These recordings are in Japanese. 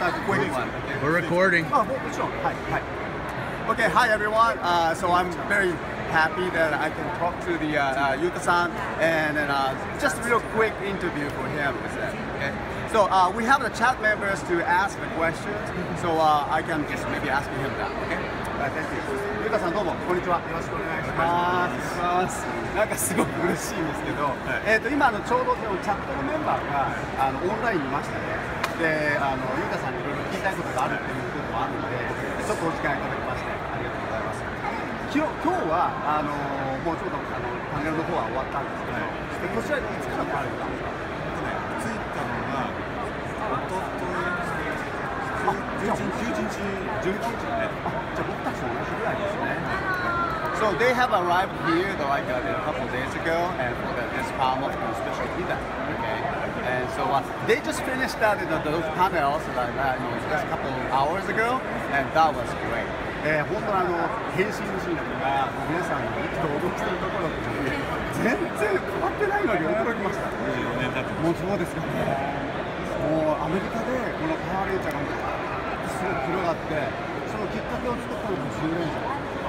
start a quick one. We're recording. Oh, well, sure. Hi, hi. Okay, hi everyone. Uh, so I'm very happy that I can talk to the uh, uh, Yuta-san and, and uh, just a real quick interview for him. Is that, okay. So uh, we have the chat members to ask the questions, so uh, I can just maybe ask him that. Okay. Uh, thank you. ゆうたさんどうもこんにちは。よろしくお願いします。なんかすごく嬉しいんですけど、えっ、と今あのちょうどそのチャットのメンバーがあのオンラインにいましたね。 で、あのゆうたさんにいろいろ聞きたいことがあるっていうこともあるので、ちょっとお時間いただきましてありがとうございます。今日今日はあのもうちょうどあのパネルの方は終わったんですけど、でこちらいつから来られたんですか？着いたのがおとといあ、じゃあ11日11日ねあ、じゃあ僕たちと同じぐらいですね。So they have arrived here like uh, a couple of days ago and for the, this Palm of special event. Okay, and so uh, they just finished that in you know, those panels like that, you know, just a couple of hours ago, and that was great. えー、本当にあの変身のシーンとか皆さんの動きしてるところって全然変わってないのに驚きました。24年経ってもうそうですかね。もうアメリカでこのパワーレンジャーがすごく広がって、そのきっかけを作ったのが10年じゃない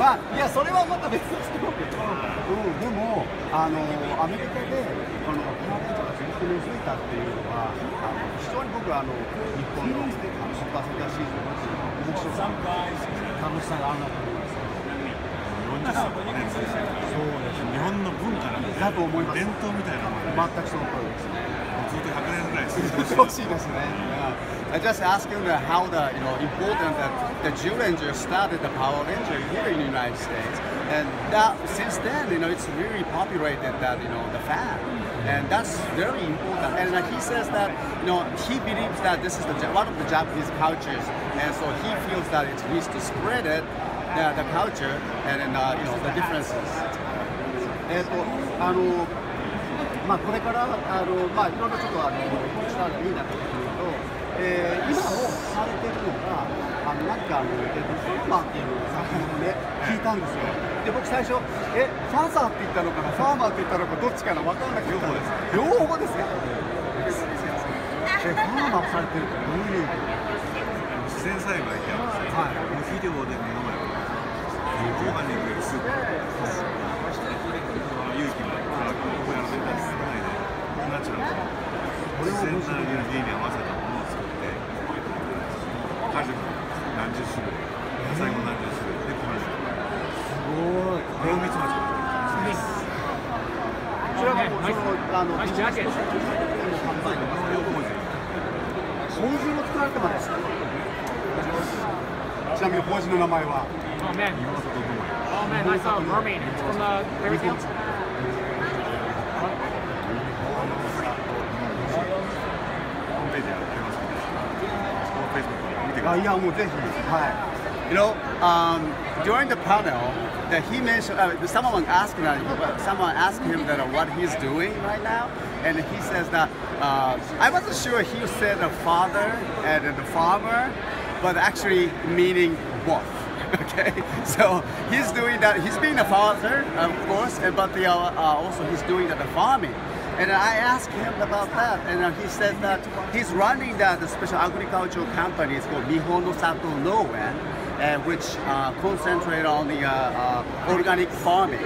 まあ、いや、それはまた別ですけど、うん、でも、あのアメリカでこのパワーレンジャーがずっと根付いたっていうのは、あの非常に僕はあの日本のあのスーパーセンターシーズンの面白さ、楽しさがあるなと思います。40歳もね続いてる日本の文化なんでだと思います伝統みたいなもので全くその通りですね。ずっと100年ぐらい続いてほしい欲しいですね。I just asking the, how the you know important that the Jew Ranger started the Power Ranger here in the United States, and that since then you know it's really populated that you know the fan, and that's very important. And uh, he says that you know he believes that this is the Ja- one of the Japanese cultures, and so he feels that it needs to spread it. The, the culture and then, uh, you know the differences. えっとあの まあ、これからあの、まあ、いろいろちょっとあのしたらいいなというと、えー今をされてるのが、あのなんかあの、えっと、ファーマーっていう作品をね、聞いたんですよ。で、僕最初、え、ファーザーって言ったのかな、ファーマーって言ったのか、どっちかな、分からなくて、両方です。両方ですか。え、ファーマーされてるってどういう意味自然栽培ってあるんですよはい無肥料で目の前にご飯にくれるスープ有機の化学小屋のメンタル少ないでナチュラルな自然な有機に合わせたものを作って果樹も何十種類野菜も何十種類できますすごい。黒蜜町それはもう、その、あの、Nice jacket. 販売の農業法人法人を作られてますちなみに法人の名前は Oh man. Oh man, I saw a mermaid. It's from the fairy tale. Uh, yeah, well, hi. You know, um, during the panel, that he mentioned, uh, someone asked him, someone asked him that uh, what he's doing right now, and he says that uh, I wasn't sure he said a father and a farmer, but actually meaning both. Okay, so he's doing that. He's being a father, of course, but the, uh, also he's doing the farming. And I asked him about that, and uh, he said that he's running that the special agricultural company. It's called Mihono Sato Noen, uh, which uh, concentrate on the uh, uh, organic farming.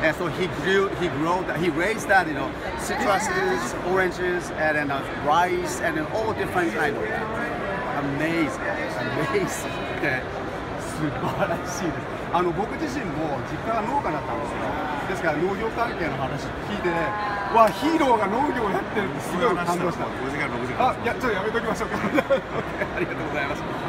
And so he grew, he grew, that, he raised that, you know, citruses, oranges, and then uh, rice, and then all different kind of that. Amazing, amazing. Okay. 素晴らしいですあの僕自身も実家が農家だったんですよですから農業関係の話聞いて わヒーローが農業をやってるってすごい感動した5時間、6時間あ、いや、ちょっとやめときましょうか。ありがとうございます。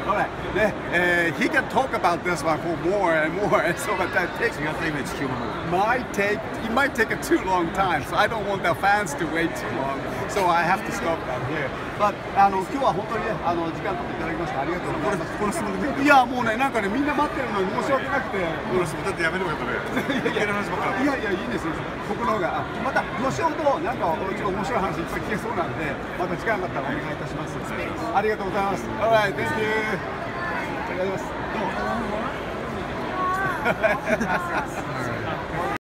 Alright. で、えー he can talk about this one for more and more, and so but that takes 違った意味で地球を守る。might take it might take a too long time, so I don't want the fans to wait too long, so I have to stop that here. But あの今日は本当にね、あの時間取っていただきましてありがとうございます。この質問でいやもうねなんかねみんな待ってるのに申し訳なくて。この質問だってやめればよかったね。いける話ばっかりいやいやいいんですよ僕の方があまた後ほどなんかちょっと面白い話いっぱい聞けそうなんでまた時間があったらお願いいたしますありがとうございます Alright thank you ありがとうございますどうも